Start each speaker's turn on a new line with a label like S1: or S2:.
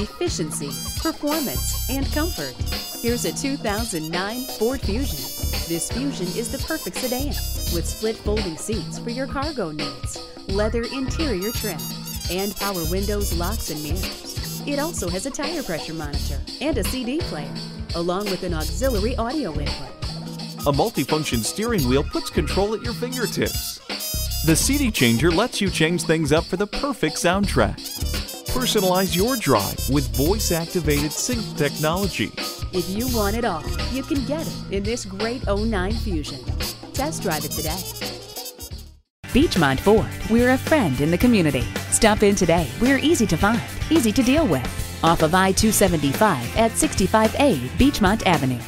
S1: efficiency, performance, and comfort. Here's a 2009 Ford Fusion. This Fusion is the perfect sedan with split folding seats for your cargo needs, leather interior trim, and power windows, locks, and mirrors. It also has a tire pressure monitor and a CD player, along with an auxiliary audio input.
S2: A multifunction steering wheel puts control at your fingertips. The CD changer lets you change things up for the perfect soundtrack. Personalize your drive with voice activated sync technology.
S1: If you want it all, you can get it in this great 09 Fusion. Test drive it today.
S3: Beechmont Ford, we're a friend in the community. Stop in today. We're easy to find, easy to deal with. Off of I 275 at 65A Beechmont Avenue.